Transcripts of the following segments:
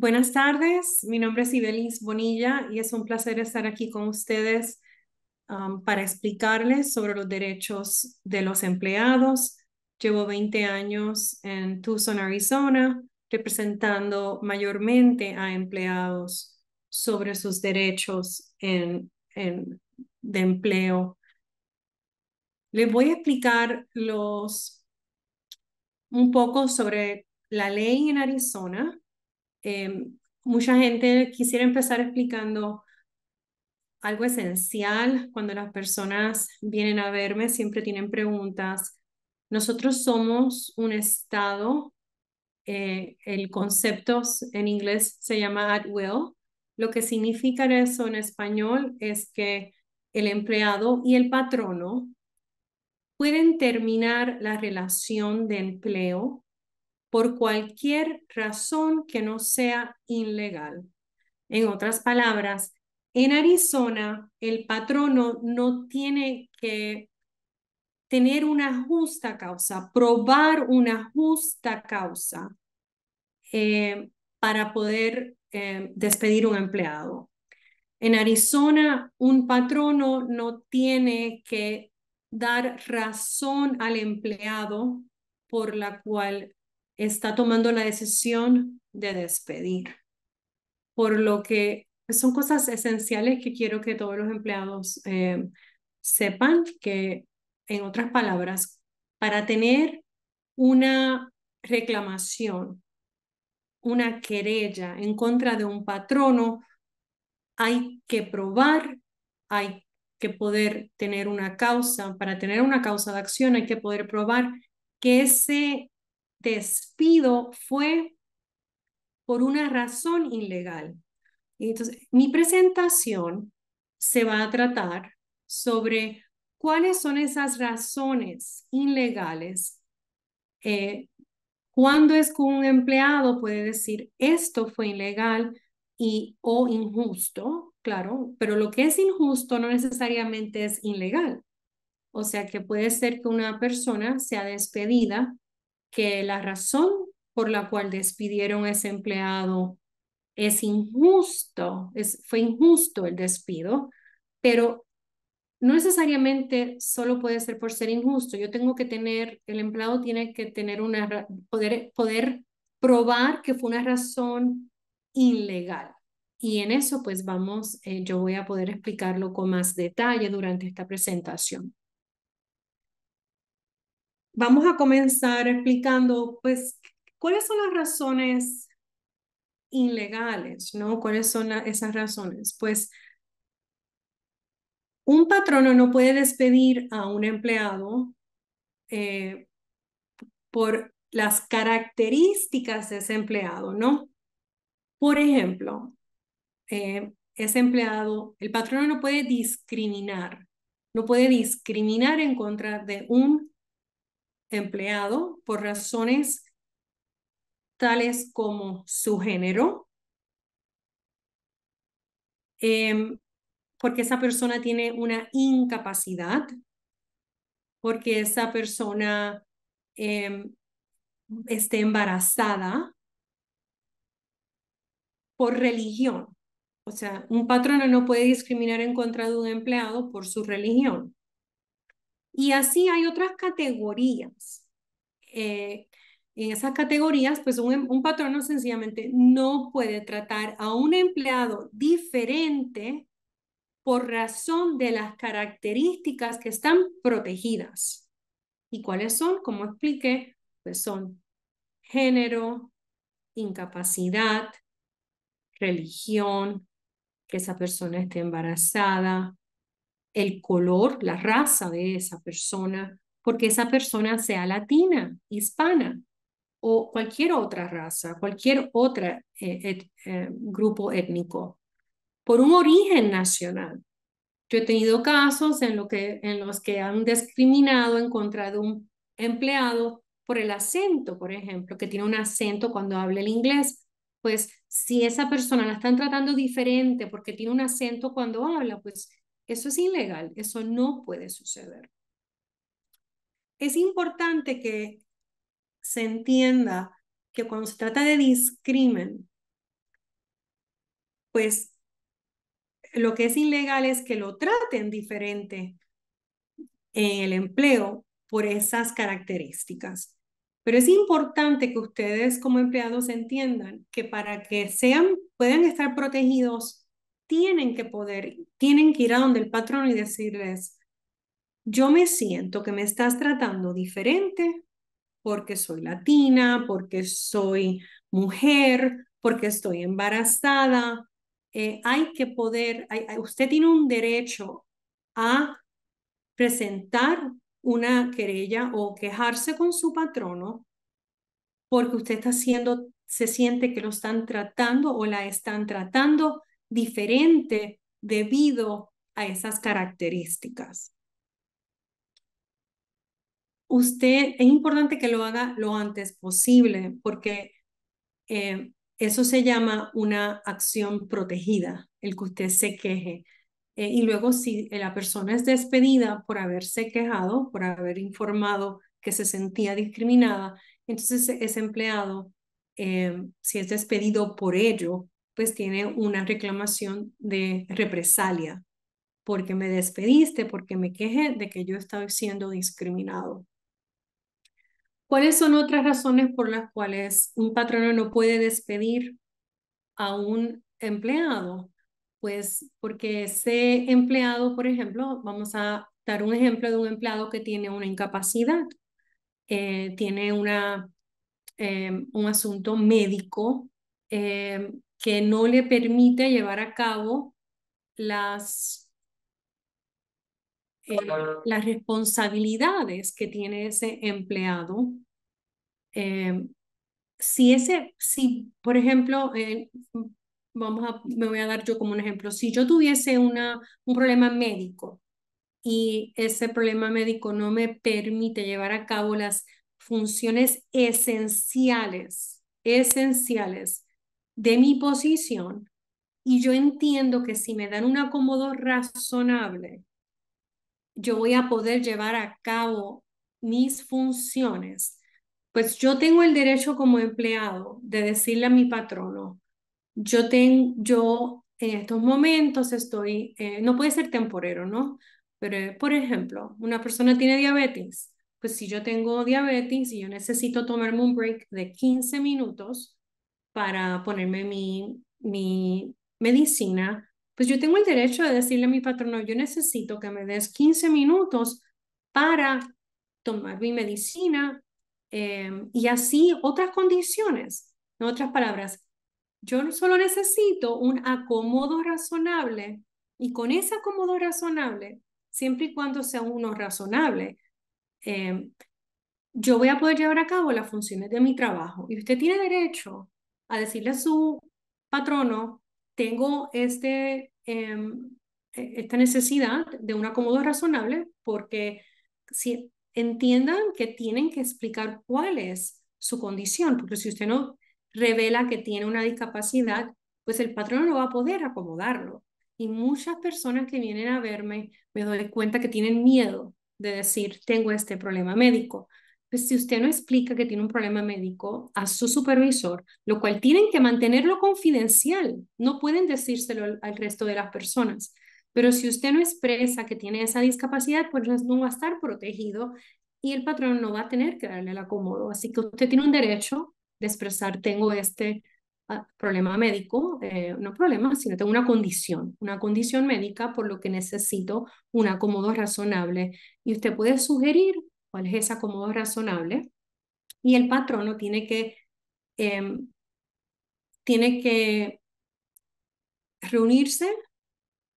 Buenas tardes, mi nombre es Ibelis Bonilla y es un placer estar aquí con ustedes um, para explicarles sobre los derechos de los empleados. Llevo 20 años en Tucson, Arizona, representando mayormente a empleados sobre sus derechos en, en, de empleo. Les voy a explicar los, un poco sobre la ley en Arizona Em, mucha gente quisiera empezar explicando algo esencial. Cuando las personas vienen a verme, siempre tienen preguntas. Nosotros somos un estado, eh, el concepto en inglés se llama at will. Lo que significa eso en español es que el empleado y el patrono pueden terminar la relación de empleo por cualquier razón que no sea ilegal. En otras palabras, en Arizona, el patrono no tiene que tener una justa causa, probar una justa causa eh, para poder eh, despedir un empleado. En Arizona, un patrono no tiene que dar razón al empleado por la cual está tomando la decisión de despedir. Por lo que son cosas esenciales que quiero que todos los empleados eh, sepan que, en otras palabras, para tener una reclamación, una querella en contra de un patrono, hay que probar, hay que poder tener una causa. Para tener una causa de acción hay que poder probar que ese despido fue por una razón ilegal. Entonces, mi presentación se va a tratar sobre cuáles son esas razones ilegales. Eh, cuando es que un empleado puede decir esto fue ilegal y o injusto, claro, pero lo que es injusto no necesariamente es ilegal. O sea que puede ser que una persona sea despedida que la razón por la cual despidieron a ese empleado es injusto, es, fue injusto el despido, pero no necesariamente solo puede ser por ser injusto. Yo tengo que tener, el empleado tiene que tener una, poder, poder probar que fue una razón ilegal. Y en eso pues vamos, eh, yo voy a poder explicarlo con más detalle durante esta presentación. Vamos a comenzar explicando, pues, cuáles son las razones ilegales, ¿no? ¿Cuáles son esas razones? Pues, un patrono no puede despedir a un empleado eh, por las características de ese empleado, ¿no? Por ejemplo, eh, ese empleado, el patrono no puede discriminar, no puede discriminar en contra de un empleado por razones tales como su género, em, porque esa persona tiene una incapacidad, porque esa persona em, esté embarazada, por religión. O sea, un patrono no puede discriminar en contra de un empleado por su religión. Y así hay otras categorías. Eh, en esas categorías, pues un, un patrono sencillamente no puede tratar a un empleado diferente por razón de las características que están protegidas. ¿Y cuáles son? Como expliqué, pues son género, incapacidad, religión, que esa persona esté embarazada, el color, la raza de esa persona, porque esa persona sea latina, hispana o cualquier otra raza, cualquier otro eh, eh, grupo étnico, por un origen nacional. Yo he tenido casos en, lo que, en los que han discriminado en contra de un empleado por el acento, por ejemplo, que tiene un acento cuando habla el inglés. Pues si esa persona la están tratando diferente porque tiene un acento cuando habla, pues eso es ilegal, eso no puede suceder. Es importante que se entienda que cuando se trata de discrimen, pues lo que es ilegal es que lo traten diferente en el empleo por esas características. Pero es importante que ustedes como empleados entiendan que para que sean, puedan estar protegidos, tienen que poder, tienen que ir a donde el patrón y decirles, yo me siento que me estás tratando diferente porque soy latina, porque soy mujer, porque estoy embarazada. Eh, hay que poder, usted tiene un derecho a presentar una querella o quejarse con su patrono porque usted está haciendo, se siente que lo están tratando o la están tratando diferente debido a esas características. Usted, es importante que lo haga lo antes posible porque eh, eso se llama una acción protegida, el que usted se queje. Eh, y luego si la persona es despedida por haberse quejado, por haber informado que se sentía discriminada, entonces ese empleado, eh, si es despedido por ello, pues tiene una reclamación de represalia, porque me despediste, porque me quejé de que yo estaba siendo discriminado. ¿Cuáles son otras razones por las cuales un patrono no puede despedir a un empleado? Pues porque ese empleado, por ejemplo, vamos a dar un ejemplo de un empleado que tiene una incapacidad, eh, tiene una, eh, un asunto médico eh, que no le permite llevar a cabo las, las responsabilidades que tiene ese empleado. si ese, si por ejemplo, vamos a, me voy a dar yo como un ejemplo, si yo tuviese una, un problema médico y ese problema médico no me permite llevar a cabo las funciones esenciales, esenciales de mi posición, y yo entiendo que si me dan un acomodo razonable, yo voy a poder llevar a cabo mis funciones, pues yo tengo el derecho como empleado de decirle a mi patrono, yo, tengo, yo en estos momentos estoy, eh, no puede ser temporero, ¿no? Pero, eh, por ejemplo, una persona tiene diabetes, pues si yo tengo diabetes y yo necesito tomarme un break de 15 minutos para ponerme mi, mi medicina, pues yo tengo el derecho de decirle a mi patrono, yo necesito que me des 15 minutos para tomar mi medicina em, y así otras condiciones. En otras palabras, yo solo necesito un acomodo razonable y con ese acomodo razonable, siempre y cuando sea uno razonable, eh, yo voy a poder llevar a cabo las funciones de mi trabajo. Y usted tiene derecho a decirle a su patrono, tengo este, em, e, esta necesidad de un acomodo razonable porque si entiendan que tienen que explicar cuál es su condición, porque si usted no revela que tiene una discapacidad, pues el patrón no va a poder acomodarlo. Y muchas personas que vienen a verme me doy cuenta que tienen miedo de decir, tengo este problema médico. Pues si usted no explica que tiene un problema médico a su supervisor, lo cual tienen que mantenerlo confidencial, no pueden decírselo al resto de las personas. Pero si usted no expresa que tiene esa discapacidad, pues no va a estar protegido y el patrón no va a tener que darle el acomodo. Así que usted tiene un derecho de expresar tengo este ah, problema médico, eh, no problema, sino tengo una condición, una condición médica por lo que necesito un acomodo razonable. Y usted puede sugerir cuál es ese acomodo razonable y el patrono tiene que, em, tiene que reunirse,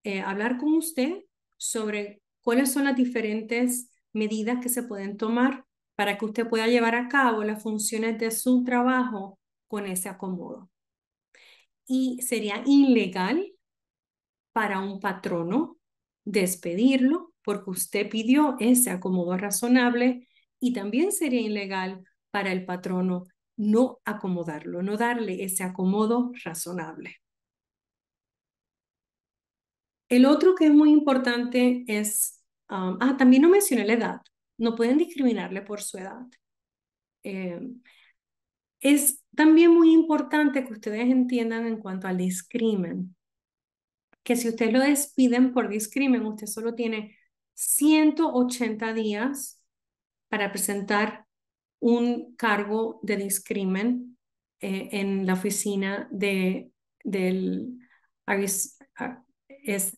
eh, hablar con usted sobre cuáles son las diferentes medidas que se pueden tomar para que usted pueda llevar a cabo las funciones de su trabajo con ese acomodo. Y sería ilegal para un patrono despedirlo porque usted pidió ese acomodo razonable y también sería ilegal para el patrono no acomodarlo, no darle ese acomodo razonable. El otro que es muy importante es, um, ah, también no mencioné la edad no pueden discriminarle por su edad. Eh, es también muy importante que ustedes entiendan en cuanto al discrimen. que si usted lo despiden por discrimen, usted solo tiene 180 días para presentar un cargo de discrimen eh, en la oficina de, del es,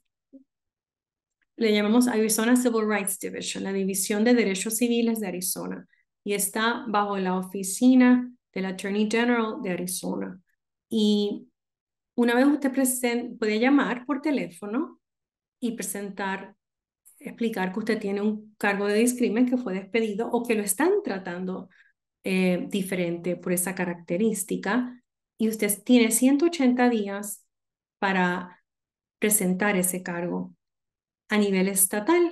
le llamamos Arizona Civil Rights Division, la División de Derechos Civiles de Arizona, y está bajo la oficina del Attorney General de Arizona. Y una vez usted puede llamar por teléfono y presentar, explicar que usted tiene un cargo de discrimen que fue despedido o que lo están tratando eh, diferente por esa característica y usted tiene 180 días para presentar ese cargo a nivel estatal.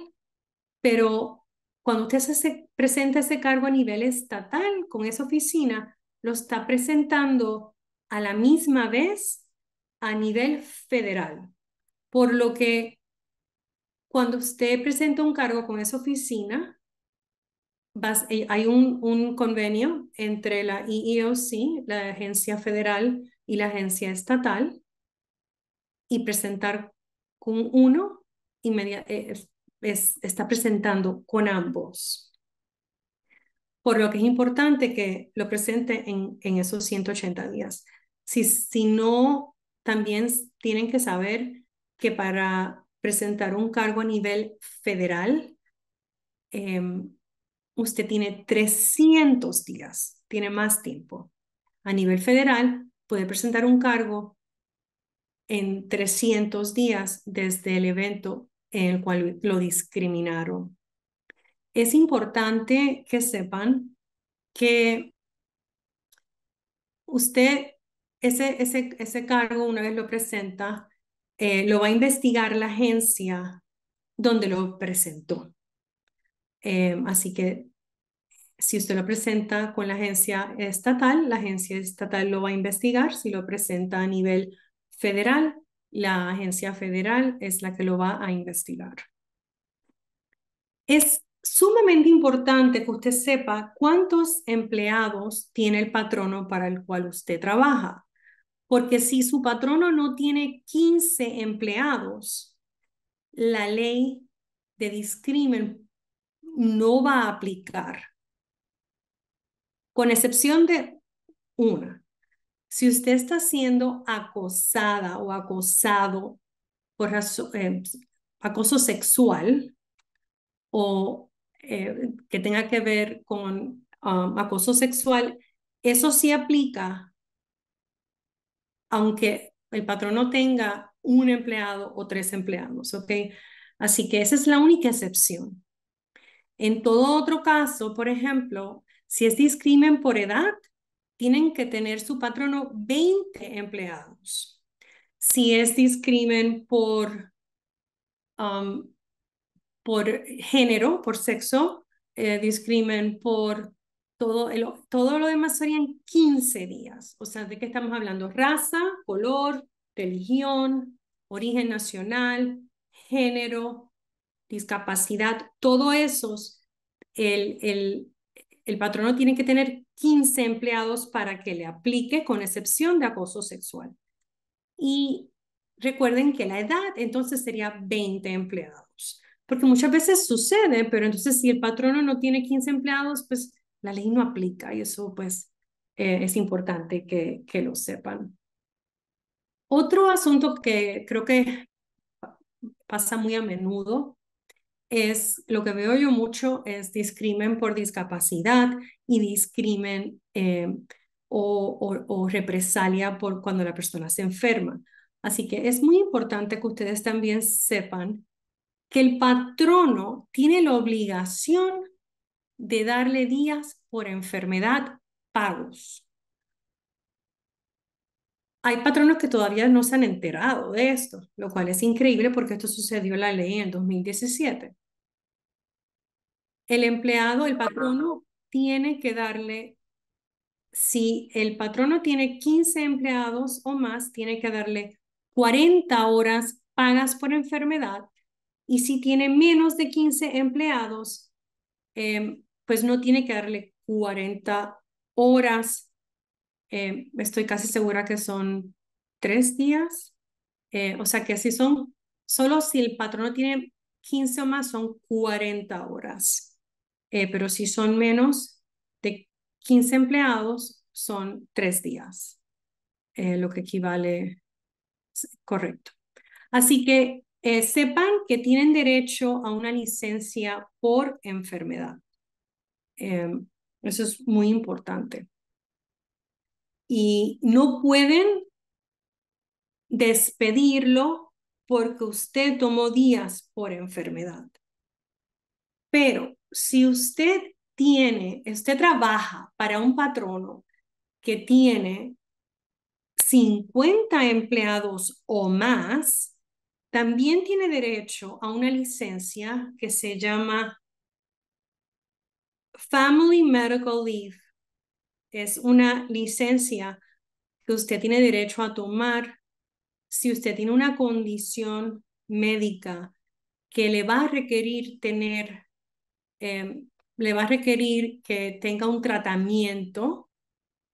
Pero cuando usted se presenta ese cargo a nivel estatal con esa oficina, lo está presentando a la misma vez a nivel federal. Por lo que cuando usted presenta un cargo con esa oficina, eh, hay un, un convenio entre la EEOC, la agencia federal, y la agencia estatal, y presentar con uno, eh, es, está presentando con ambos. Por lo que es importante que lo presente en, en esos 180 días. Si, si no, también tienen que saber que para presentar un cargo a nivel federal, em, usted tiene 300 días, tiene más tiempo. A nivel federal, puede presentar un cargo en 300 días desde el evento en el cual lo discriminaron. Es importante que sepan que usted, ese, ese, ese cargo, una vez lo presenta, eh, lo va a investigar la agencia donde lo presentó. Eh, así que si usted lo presenta con la agencia estatal, la agencia estatal lo va a investigar. Si lo presenta a nivel federal, la agencia federal es la que lo va a investigar. Es sumamente importante que usted sepa cuántos empleados tiene el patrono para el cual usted trabaja, porque si su patrono no tiene 15 empleados, la ley de discrimen no va a aplicar, con excepción de una. Si usted está siendo acosada o acosado por eh, acoso sexual o eh, que tenga que ver con um, acoso sexual, eso sí aplica aunque el patrón no tenga un empleado o tres empleados, ¿ok? Así que esa es la única excepción. En todo otro caso, por ejemplo, si es discrimen por edad, tienen que tener su patrono 20 empleados. Si es discrimen por, um, por género, por sexo, eh, discrimen por todo, todo lo demás serían 15 días. O sea, ¿de qué estamos hablando? Raza, color, religión, origen nacional, género, discapacidad, todo esos, el, el, el patrono tiene que tener 15 empleados para que le aplique, con excepción de acoso sexual. Y recuerden que la edad entonces sería 20 empleados, porque muchas veces sucede, pero entonces si el patrono no tiene 15 empleados, pues la ley no aplica y eso pues eh, es importante que, lo sepan. Otro asunto que creo que pasa muy a menudo es lo que veo yo mucho es discrimen por discapacidad y discrimen eh, o, o, represalia por cuando la persona se enferma. Así que es muy importante que ustedes también sepan que el patrono tiene la obligación de darle días por enfermedad pagos. Hay patronos que todavía no se han enterado de esto, lo cual es increíble porque esto sucedió en la ley en el 2017. El empleado, el patrono, tiene que darle, si el patrono tiene 15 empleados o más, tiene que darle 40 horas pagas por enfermedad y si tiene menos de 15 empleados, em, pues no tiene que darle 40 horas. Em, estoy casi segura que son tres días Eh, o sea que si son, solo si el patrono tiene 15 o más son 40 horas. Eh, pero si son menos de 15 empleados, son tres días, eh, lo que equivale, correcto. Así que eh, sepan que tienen derecho a una licencia por enfermedad. Em, eso es muy importante. Y no pueden despedirlo porque usted tomó días por enfermedad. Pero si usted tiene, usted trabaja para un patrono que tiene 50 empleados o más, también tiene derecho a una licencia que se llama Family Medical Leave. Es una licencia que usted tiene derecho a tomar si usted tiene una condición médica que le va a requerir tener, em, le va a requerir que tenga un tratamiento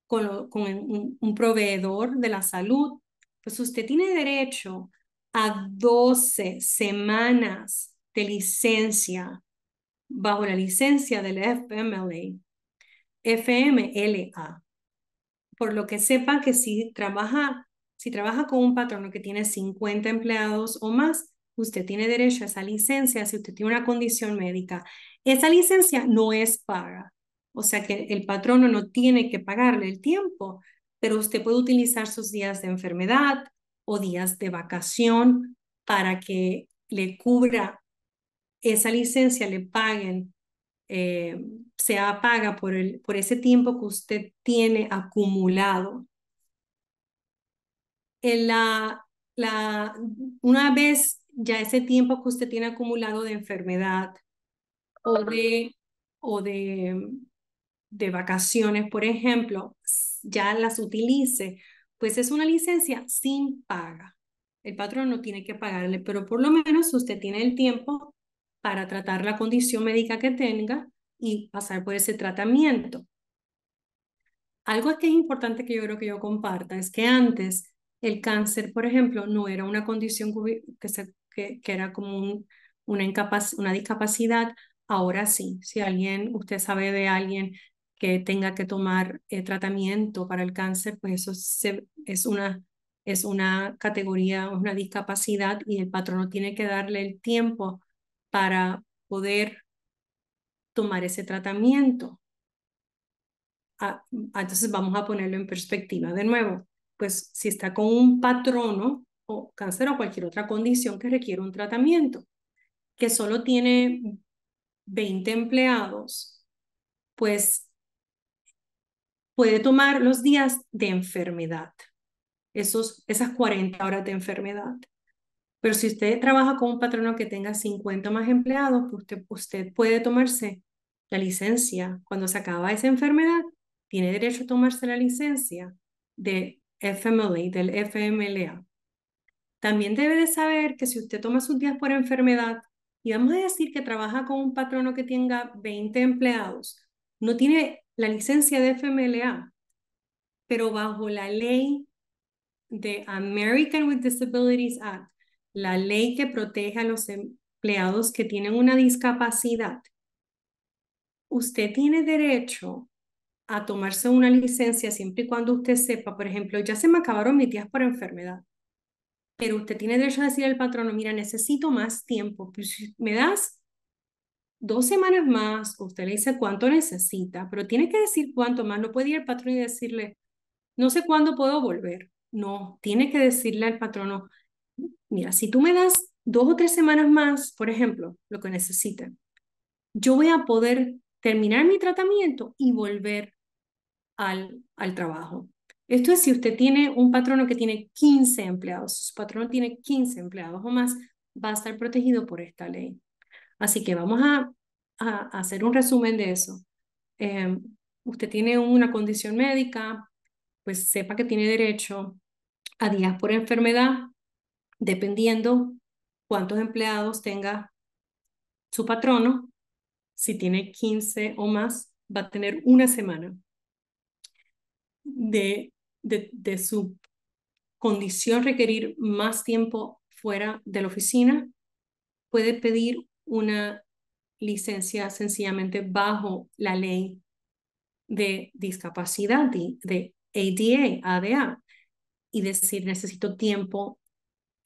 con, un, un proveedor de la salud, pues usted tiene derecho a 12 semanas de licencia bajo la licencia del FMLA, FMLA. Por lo que sepa que si trabaja, si trabaja con un patrono que tiene 50 empleados o más, usted tiene derecho a esa licencia si usted tiene una condición médica. Esa licencia no es paga, o sea que el patrono no tiene que pagarle el tiempo, pero usted puede utilizar sus días de enfermedad o días de vacación para que le cubra esa licencia, le paguen, eh, sea paga por, el, por ese tiempo que usted tiene acumulado. En la, la, una vez ya ese tiempo que usted tiene acumulado de enfermedad o de, o de, de vacaciones, por ejemplo, ya las utilice, pues es una licencia sin paga. El patrón no tiene que pagarle, pero por lo menos usted tiene el tiempo para tratar la condición médica que tenga y pasar por ese tratamiento. Algo que es importante que yo creo que yo comparta es que antes el cáncer, por ejemplo, no era una condición que, se, que, era como una, incapaz, una discapacidad, ahora sí. Si alguien, usted sabe de alguien que tenga que tomar eh, tratamiento para el cáncer, pues eso es, una, es una categoría, una discapacidad y el patrono tiene que darle el tiempo para poder tomar ese tratamiento. Ah, entonces vamos a ponerlo en perspectiva de nuevo. Pues si está con un patrono o cáncer o cualquier otra condición que requiere un tratamiento, que solo tiene 20 empleados, pues puede tomar los días de enfermedad, esos, esas 40 horas de enfermedad. Pero si usted trabaja con un patrono que tenga 50 más empleados, pues usted, usted puede tomarse la licencia. Cuando se acaba esa enfermedad, tiene derecho a tomarse la licencia de FMLA, del FMLA. También debe de saber que si usted toma sus días por enfermedad y vamos a decir que trabaja con un patrono que tenga 20 empleados, no tiene la licencia de FMLA, pero bajo la ley de American with Disabilities Act, la ley que protege a los empleados que tienen una discapacidad, usted tiene derecho a tomarse una licencia siempre y cuando usted sepa, por ejemplo, ya se me acabaron mis días por enfermedad, pero usted tiene derecho a decir al patrono, mira, necesito más tiempo, pues, me das dos semanas más, usted le dice cuánto necesita, pero tiene que decir cuánto más. No puede ir al patrón y decirle, no sé cuándo puedo volver. No, tiene que decirle al patrono, mira, si tú me das dos o tres semanas más, por ejemplo, lo que necesite, yo voy a poder terminar mi tratamiento y volver al, al trabajo. Esto es si usted tiene un patrono que tiene 15 empleados, si su patrono tiene 15 empleados o más, va a estar protegido por esta ley. Así que vamos a, hacer un resumen de eso. Em, usted tiene una condición médica, pues sepa que tiene derecho a días por enfermedad, dependiendo cuántos empleados tenga su patrono. Si tiene 15 o más, va a tener una semana de, de, de su condición requerir más tiempo fuera de la oficina, puede pedir una licencia sencillamente bajo la ley de discapacidad, de ADA, ADA, y decir, necesito tiempo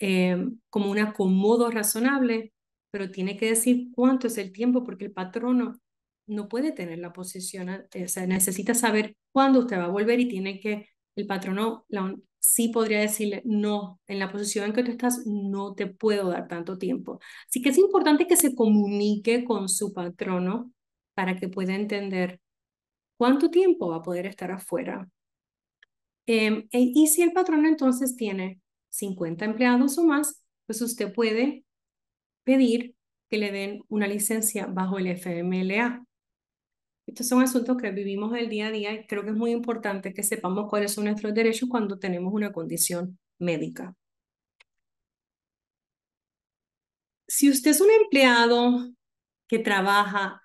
eh, como un acomodo razonable, pero tiene que decir cuánto es el tiempo porque el patrono no puede tener la posición, o sea, necesita saber cuándo usted va a volver y tiene que, el patrono la, sí podría decirle, no, en la posición en que tú estás no te puedo dar tanto tiempo. Así que es importante que se comunique con su patrono para que pueda entender cuánto tiempo va a poder estar afuera. Em, e, y si el patrono entonces tiene 50 empleados o más, pues usted puede pedir que le den una licencia bajo el FMLA. Estos son asuntos que vivimos el día a día y creo que es muy importante que sepamos cuáles son nuestros derechos cuando tenemos una condición médica. Si usted es un empleado que trabaja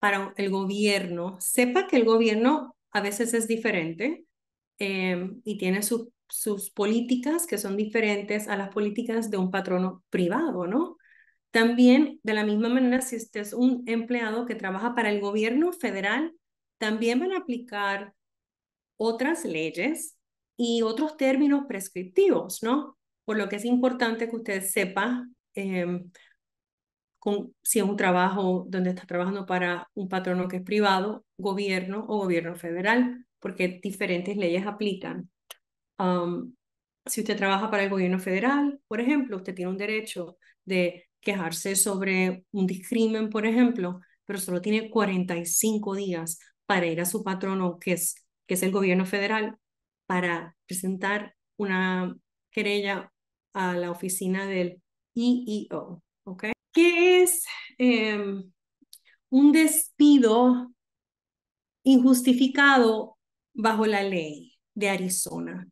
para el gobierno, sepa que el gobierno a veces es diferente em, y tiene sus políticas que son diferentes a las políticas de un patrono privado, ¿no? También, de la misma manera, si usted es un empleado que trabaja para el gobierno federal, también van a aplicar otras leyes y otros términos prescriptivos, ¿no? Por lo que es importante que usted sepa em, si es un trabajo donde está trabajando para un patrono que es privado, gobierno o gobierno federal, porque diferentes leyes aplican. Si usted trabaja para el gobierno federal, por ejemplo, usted tiene un derecho de quejarse sobre un discrimen, por ejemplo, pero solo tiene 45 días para ir a su patrono, que es, que es el gobierno federal, para presentar una querella a la oficina del EEO. ¿ok? ¿Qué es em, un despido injustificado bajo la ley de Arizona?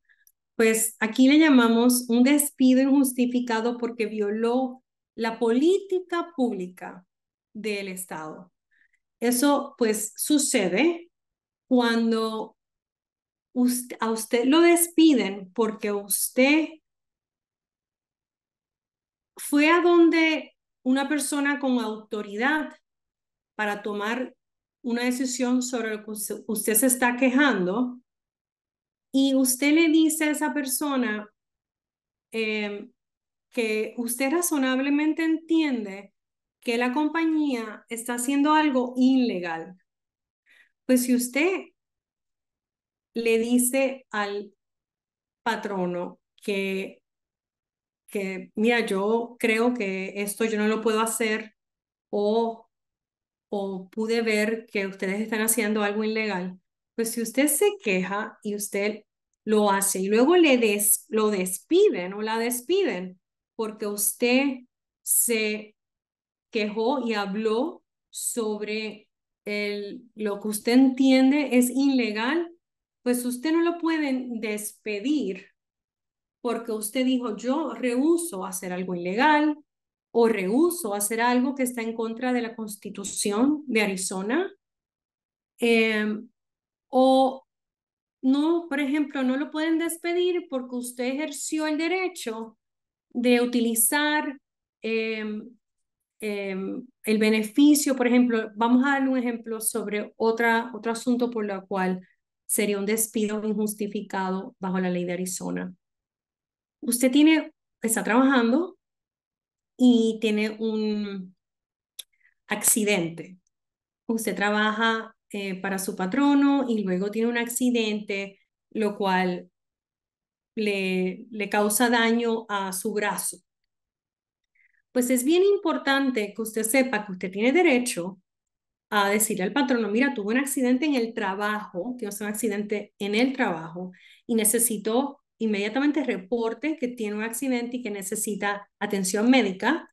Pues aquí le llamamos un despido injustificado porque violó la política pública del Estado. Eso pues sucede cuando a usted lo despiden porque usted fue a donde una persona con autoridad para tomar una decisión sobre lo que usted se está quejando y usted le dice a esa persona, eh, que usted razonablemente entiende que la compañía está haciendo algo ilegal. Pues si usted le dice al patrono que, que, mira, yo creo que esto yo no lo puedo hacer o, o pude ver que ustedes están haciendo algo ilegal, pues si usted se queja y usted lo hace y luego le des, lo despiden o la despiden, porque usted se quejó y habló sobre el, lo que usted entiende es ilegal, pues usted no lo pueden despedir porque usted dijo, yo rehuso hacer algo ilegal o rehuso hacer algo que está en contra de la constitución de Arizona. Em, o no, por ejemplo, no lo pueden despedir porque usted ejerció el derecho de utilizar em, em, el beneficio, por ejemplo, vamos a darle un ejemplo sobre otro asunto por lo cual sería un despido injustificado bajo la ley de Arizona. Usted tiene, está trabajando y tiene un accidente. Usted trabaja eh, para su patrono y luego tiene un accidente, lo cual le, le causa daño a su brazo. Pues es bien importante que usted sepa que usted tiene derecho a decirle al patrono, mira, tuve un accidente en el trabajo, tiene un accidente en el trabajo y necesito inmediatamente reporte que tiene un accidente y que necesita atención médica.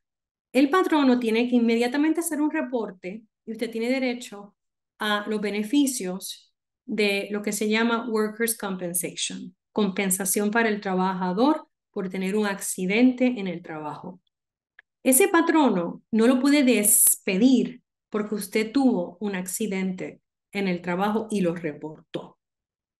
El patrono tiene que inmediatamente hacer un reporte y usted tiene derecho a los beneficios de lo que se llama Workers' Compensation compensación para el trabajador por tener un accidente en el trabajo. Ese patrono no lo puede despedir porque usted tuvo un accidente en el trabajo y lo reportó.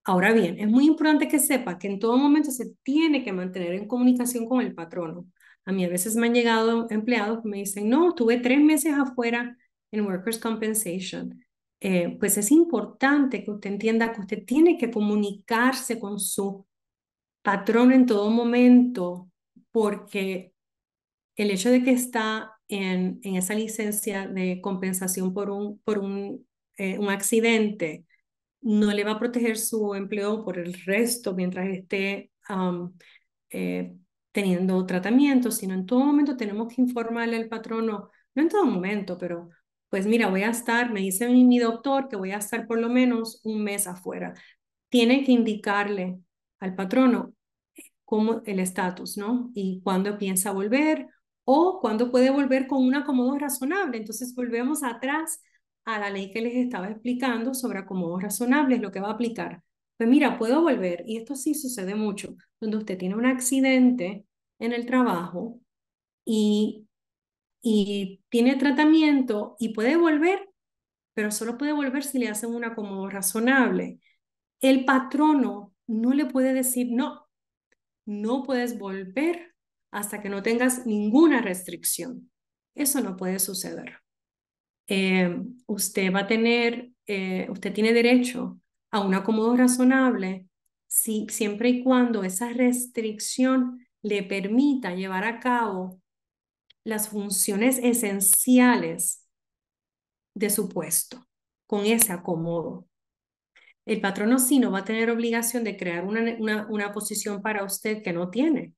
Ahora bien, es muy importante que sepa que en todo momento se tiene que mantener en comunicación con el patrono. A mí a veces me han llegado empleados que me dicen, no, tuve tres meses afuera en Workers' Compensation. Eh, pues es importante que usted entienda que usted tiene que comunicarse con su patrón en todo momento, porque el hecho de que está en, esa licencia de compensación por eh, un accidente, no le va a proteger su empleo por el resto mientras esté eh, teniendo tratamiento, sino en todo momento tenemos que informarle al patrono, no en todo momento, pero pues mira, voy a estar, me dice mi, doctor que voy a estar por lo menos un mes afuera. Tiene que indicarle al patrono cómo el estatus, ¿no? Y cuándo piensa volver o cuándo puede volver con un acomodo razonable. Entonces volvemos atrás a la ley que les estaba explicando sobre acomodos razonables, lo que va a aplicar. Pues mira, puedo volver, y esto sí sucede mucho, donde usted tiene un accidente en el trabajo y, y tiene tratamiento y puede volver, pero solo puede volver si le hacen un acomodo razonable. El patrono no le puede decir, no, no puedes volver hasta que no tengas ninguna restricción. Eso no puede suceder. Eh, usted va a tener, eh, usted tiene derecho a un acomodo razonable si, siempre y cuando esa restricción le permita llevar a cabo las funciones esenciales de su puesto con ese acomodo. El patrono sí no va a tener obligación de crear una, una, una posición para usted que no tiene,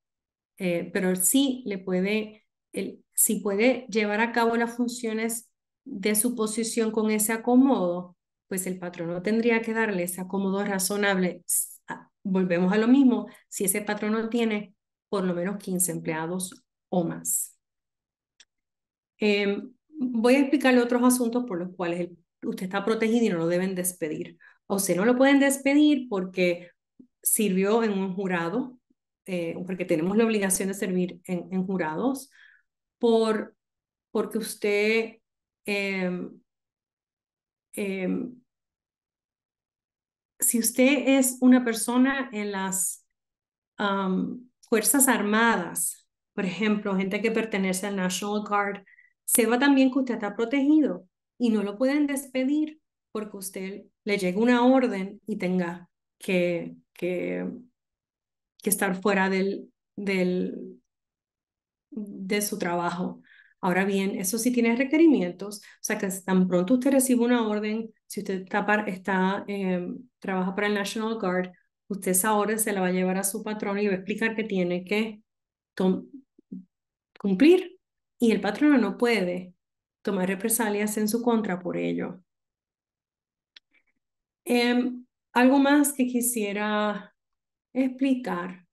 eh, pero sí le puede, el, si puede llevar a cabo las funciones de su posición con ese acomodo, pues el patrono tendría que darle ese acomodo razonable. Volvemos a lo mismo, si ese patrono tiene por lo menos 15 empleados o más. Em, voy a explicarle otros asuntos por los cuales usted está protegido y no lo deben despedir. O sea, no lo pueden despedir porque sirvió en un jurado, eh, porque tenemos la obligación de servir en, en jurados, por, porque usted Em, em, si usted es una persona en las Fuerzas Armadas, por ejemplo, gente que pertenece al National Guard, sepa también que usted está protegido y no lo pueden despedir porque usted le llegue una orden y tenga que, que, estar fuera del, del, de su trabajo. Ahora bien, eso sí tiene requerimientos, o sea que tan pronto usted recibe una orden, si usted está, está em, trabaja para el National Guard, usted esa orden se la va a llevar a su patrón y va a explicar que tiene que cumplir y el patrón no puede tomar represalias en su contra por ello. Em, algo más que quisiera explicar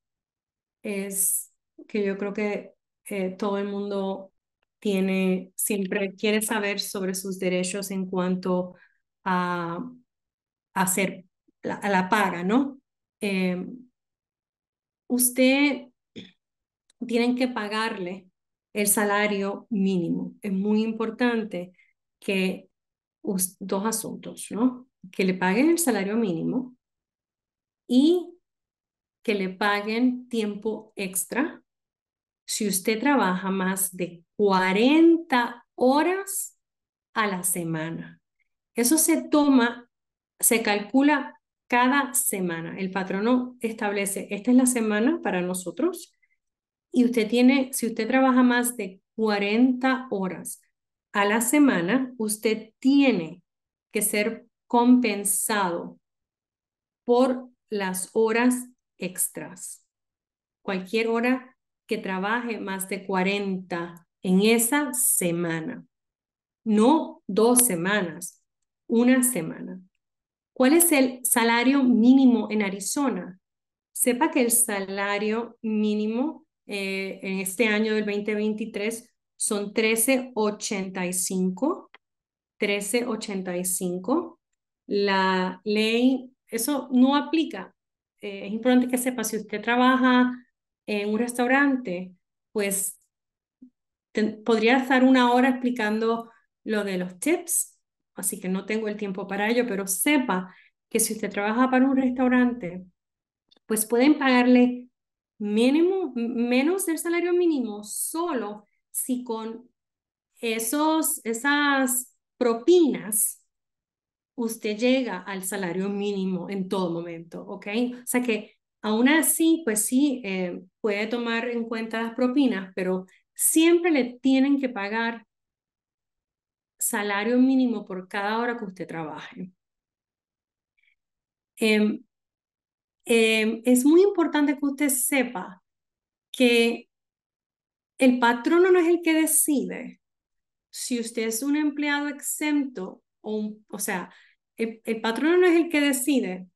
es que yo creo que eh, todo el mundo tiene, siempre quiere saber sobre sus derechos en cuanto a, hacer la, la paga, ¿no? Eh, usted tiene que pagarle el salario mínimo. Es muy importante que dos asuntos, ¿no? Que le paguen el salario mínimo y que le paguen tiempo extra si usted trabaja más de 40 horas a la semana. Eso se toma, se calcula cada semana. El patrono establece, esta es la semana para nosotros y usted tiene, si usted trabaja más de 40 horas a la semana, usted tiene que ser compensado por las horas extras. Cualquier hora que trabaje más de 40 en esa semana. No dos semanas, una semana. ¿Cuál es el salario mínimo en Arizona? Sepa que el salario mínimo eh, en este año del 2023 son 1385. 1385. La ley, eso no aplica. Eh, es importante que sepa, si usted trabaja en un restaurante, pues podría estar una hora explicando lo de los tips, así que no tengo el tiempo para ello, pero sepa que si usted trabaja para un restaurante, pues pueden pagarle mínimo, menos del salario mínimo solo si con esos, esas propinas usted llega al salario mínimo en todo momento, ¿ok? O sea que aún así, pues sí, eh, puede tomar en cuenta las propinas, pero siempre le tienen que pagar salario mínimo por cada hora que usted trabaje. Em, em, es muy importante que usted sepa que el patrono no es el que decide si usted es un empleado exento o, o sea, el, patrono no es el que decide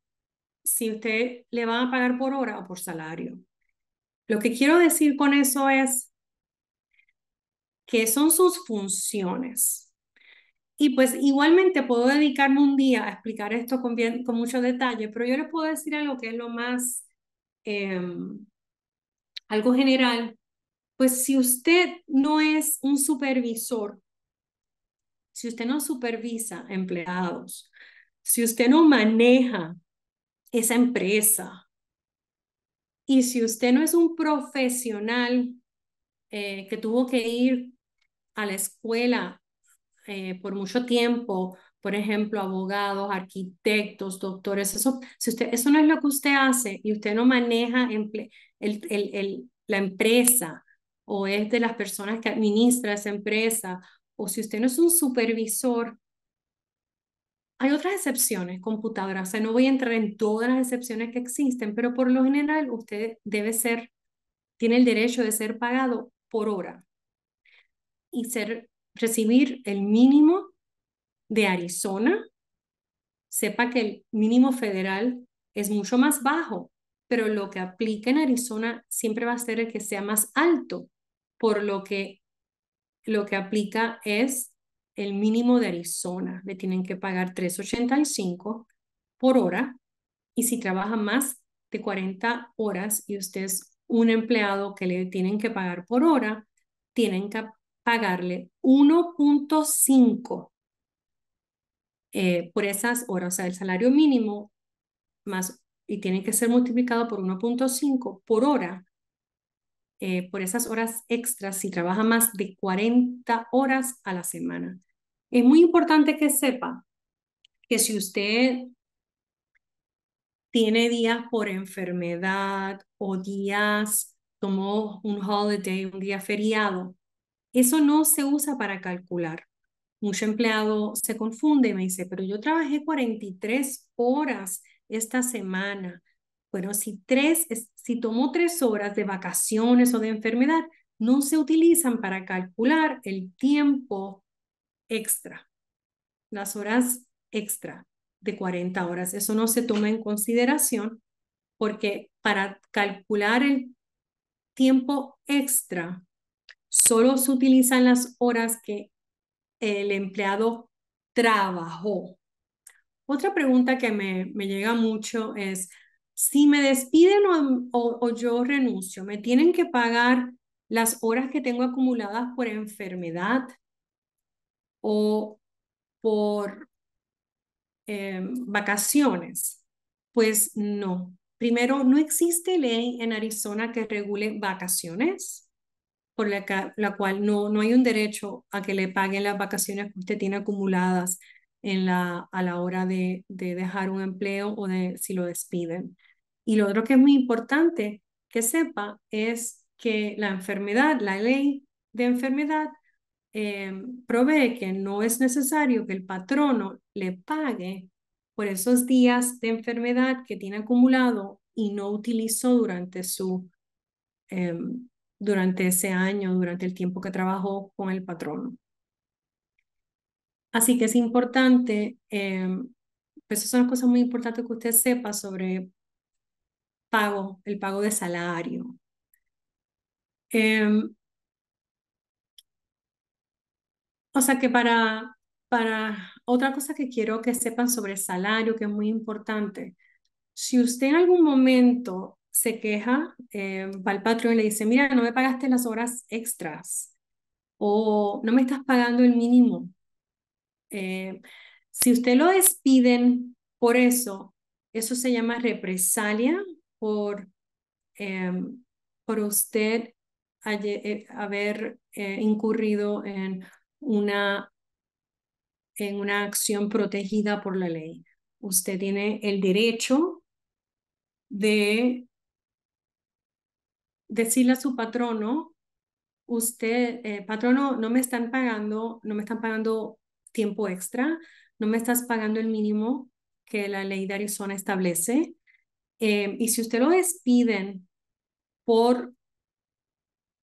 si usted le van a pagar por hora o por salario. Lo que quiero decir con eso es que son sus funciones. Y pues igualmente puedo dedicarme un día a explicar esto con, bien, con mucho detalle, pero yo les puedo decir algo que es lo más, em, algo general. Pues si usted no es un supervisor, si usted no supervisa empleados, si usted no maneja esa empresa y si usted no es un profesional eh, que tuvo que ir a la escuela eh, por mucho tiempo, por ejemplo, abogados, arquitectos, doctores, eso, si usted, eso no es lo que usted hace y usted no maneja el, el, el, la empresa o es de las personas que administra esa empresa, o si usted no es un supervisor, hay otras excepciones, computadoras, o sea, no voy a entrar en todas las excepciones que existen, pero por lo general usted debe ser, tiene el derecho de ser pagado por hora y ser recibir el mínimo de Arizona, sepa que el mínimo federal es mucho más bajo, pero lo que aplica en Arizona siempre va a ser el que sea más alto, por lo que lo que aplica es el mínimo de Arizona. Le tienen que pagar 3.85 por hora y si trabaja más de 40 horas y usted es un empleado que le tienen que pagar por hora, tienen que pagarle 1.5 eh, por esas horas, o sea, el salario mínimo más, y tiene que ser multiplicado por 1.5 por hora, eh, por esas horas extras si trabaja más de 40 horas a la semana. Es muy importante que sepa que si usted tiene días por enfermedad o días, tomó un holiday, un día feriado, eso no se usa para calcular. Mucho empleado se confunde y me dice, pero yo trabajé 43 horas esta semana. Bueno, si, tres, si tomó tres horas de vacaciones o de enfermedad, no se utilizan para calcular el tiempo extra, las horas extra de 40 horas. Eso no se toma en consideración porque para calcular el tiempo extra solo se utilizan las horas que el empleado trabajó. Otra pregunta que me, llega mucho es, si me despiden o, o, yo renuncio, ¿me tienen que pagar las horas que tengo acumuladas por enfermedad o por em, vacaciones? Pues no. Primero, no existe ley en Arizona que regule vacaciones por la, la cual no, no hay un derecho a que le paguen las vacaciones que usted tiene acumuladas en la, a la hora de, de dejar un empleo o de si lo despiden. Y lo otro que es muy importante que sepa es que la enfermedad, la ley de enfermedad, eh, provee que no es necesario que el patrono le pague por esos días de enfermedad que tiene acumulado y no utilizó durante su, eh, durante ese año, durante el tiempo que trabajó con el patrón. Así que es importante, eh, pues esas son cosas muy importantes que usted sepa sobre pago, el pago de salario. Em, o sea que para, para otra cosa que quiero que sepan sobre salario, que es muy importante, si usted en algún momento se queja, eh, va al patrón y le dice, mira, no me pagaste las horas extras o no me estás pagando el mínimo. Eh, si usted lo despiden Por eso, eso se llama represalia por, em, por usted eh, haber eh, incurrido en una, en una acción protegida por la ley. Usted tiene el derecho de decirle a su patrono, usted, eh, patrono, no me están pagando, no me están pagando tiempo extra, no me estás pagando el mínimo que la ley de Arizona establece. Eh, y si usted lo despiden por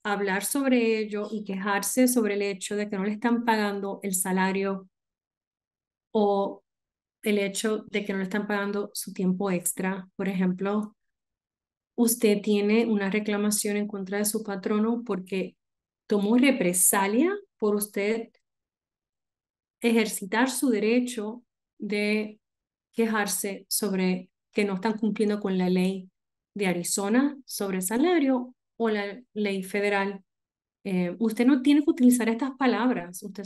hablar sobre ello y quejarse sobre el hecho de que no le están pagando el salario o el hecho de que no le están pagando su tiempo extra, por ejemplo, usted tiene una reclamación en contra de su patrono porque tomó represalia por usted ejercitar su derecho de quejarse sobre que no están cumpliendo con la ley de Arizona sobre salario o la ley federal. Eh, usted no tiene que utilizar estas palabras. Usted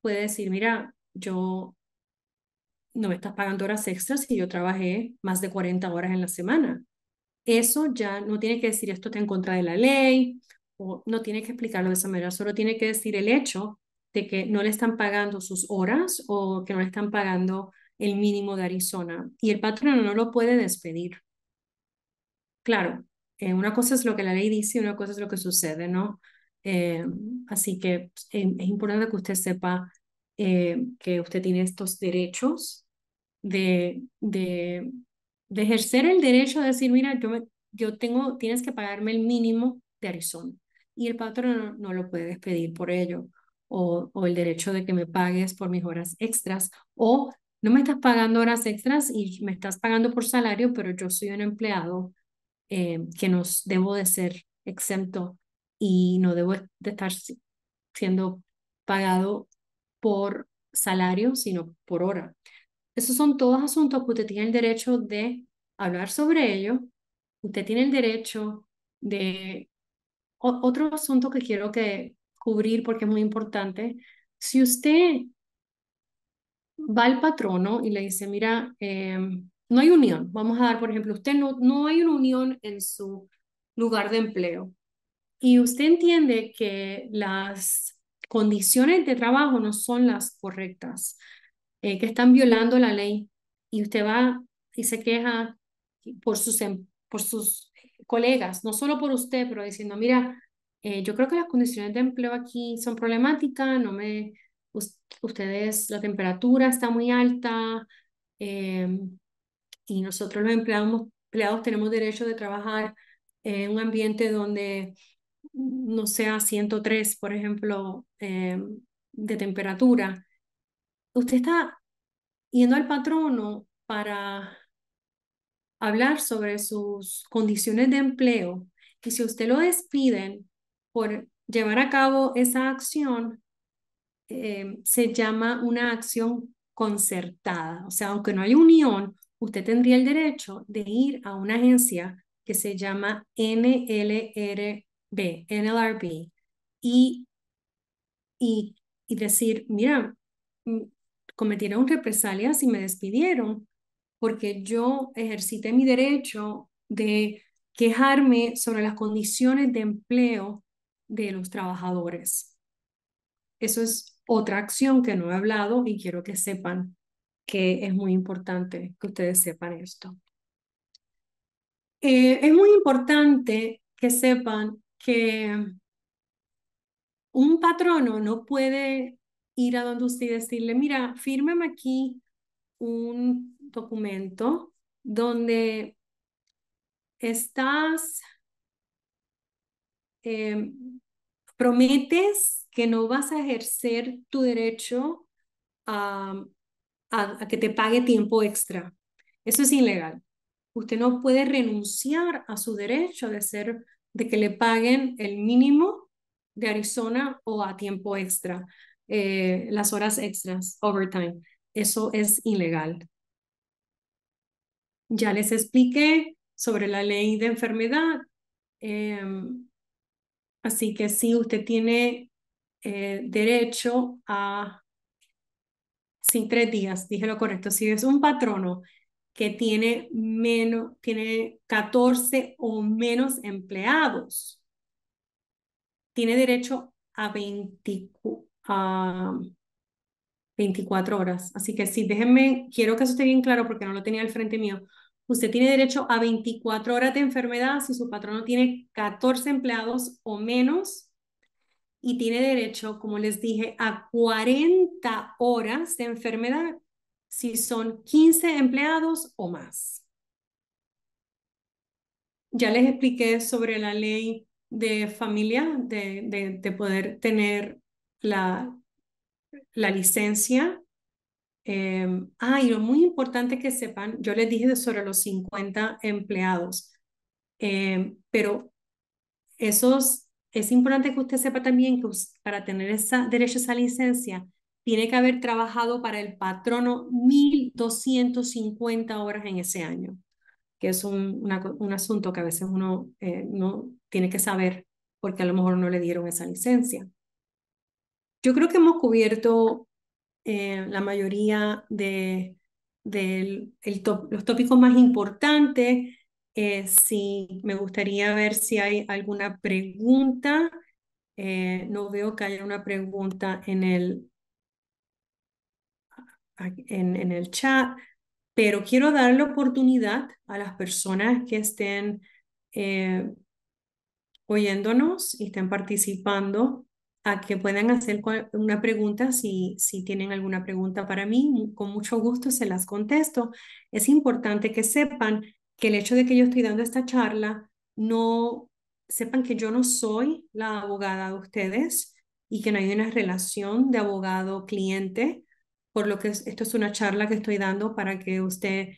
puede decir, mira, yo no me estás pagando horas extras y yo trabajé más de 40 horas en la semana. Eso ya no tiene que decir esto está en contra de la ley o no tiene que explicarlo de esa manera, solo tiene que decir el hecho de que no le están pagando sus horas o que no le están pagando el mínimo de Arizona y el patrono no lo puede despedir. Claro, eh, una cosa es lo que la ley dice y una cosa es lo que sucede, ¿no? Eh, así que eh, es importante que usted sepa que usted tiene estos derechos de, de, de, ejercer el derecho a decir, mira, yo, me, yo tengo, tienes que pagarme el mínimo de Arizona y el patrón no, lo puede despedir por ello. O, o, el derecho de que me pagues por mis horas extras, o no me estás pagando horas extras y me estás pagando por salario, pero yo soy un empleado eh, que nos debo de ser exento y no debo de estar siendo pagado por salario, sino por hora. Esos son todos asuntos que usted tiene el derecho de hablar sobre ello. Usted tiene el derecho de... otro asunto que quiero que cubrir porque es muy importante. Si usted va al patrono y le dice, mira, eh, no hay unión. Vamos a dar, por ejemplo, usted no, no hay una unión en su lugar de empleo y usted entiende que las condiciones de trabajo no son las correctas, eh, que están violando la ley y usted va y se queja por sus, em, por sus colegas, no solo por usted, pero diciendo, mira, eh, yo creo que las condiciones de empleo aquí son problemáticas, no me, ustedes, la temperatura está muy alta, eh, y nosotros los empleados, empleados tenemos derecho de trabajar en un ambiente donde no sea 103, por ejemplo, eh, de temperatura. Usted está yendo al patrono para hablar sobre sus condiciones de empleo y si usted lo despiden por llevar a cabo esa acción, eh, se llama una acción concertada. O sea, aunque no hay unión, usted tendría el derecho de ir a una agencia que se llama NLRB, NLRB, y, y, y decir, mira, cometieron represalias y me despidieron porque yo ejercité mi derecho de quejarme sobre las condiciones de empleo de los trabajadores. Eso es otra acción que no he hablado y quiero que sepan que es muy importante que ustedes sepan esto. Eh, es muy importante que sepan que un patrono no puede ir a donde usted y decirle, mira, fírmeme aquí un documento donde estás, eh, prometes que no vas a ejercer tu derecho a, a, que te pague tiempo extra. Eso es ilegal. Usted no puede renunciar a su derecho de ser, de que le paguen el mínimo de Arizona o a tiempo extra, eh, las horas extras, overtime. Eso es ilegal. Ya les expliqué sobre la ley de enfermedad. Em, así que sí, usted tiene eh, derecho a Sí, tres días, dije lo correcto. Si es un patrono que tiene menos, tiene 14 o menos empleados, tiene derecho a, 24 horas. Así que sí, déjenme, quiero que eso esté bien claro porque no lo tenía al frente mío. Usted tiene derecho a 24 horas de enfermedad si su patrono tiene 14 empleados o menos y tiene derecho, como les dije, a 40 horas de enfermedad si son 15 empleados o más. Ya les expliqué sobre la ley de familia, de, de, poder tener la, la licencia. Eh, ah, y lo muy importante que sepan, yo les dije sobre los 50 empleados, eh, pero esos es importante que usted sepa también que para tener esa, derecho a esa licencia, tiene que haber trabajado para el patrono 1.250 horas en ese año, que es un, un asunto que a veces uno eh, no tiene que saber porque a lo mejor no le dieron esa licencia. Yo creo que hemos cubierto eh, la mayoría de, los tópicos más importantes. Eh, me gustaría ver si hay alguna pregunta. Eh, no veo que haya una pregunta en el, en el chat, pero quiero dar la oportunidad a las personas que estén eh, oyéndonos y estén participando a que puedan hacer una pregunta si, si tienen alguna pregunta para mí. Con mucho gusto se las contesto. Es importante que sepan que el hecho de que yo estoy dando esta charla, no sepan que yo no soy la abogada de ustedes y que no hay una relación de abogado-cliente, por lo que esto es una charla que estoy dando para que usted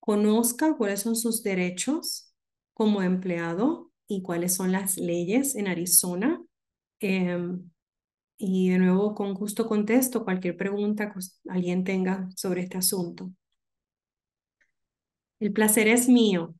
conozca cuáles son sus derechos como empleado y cuáles son las leyes en Arizona. Em, y de nuevo, con gusto contesto cualquier pregunta que alguien tenga sobre este asunto. El placer es mío.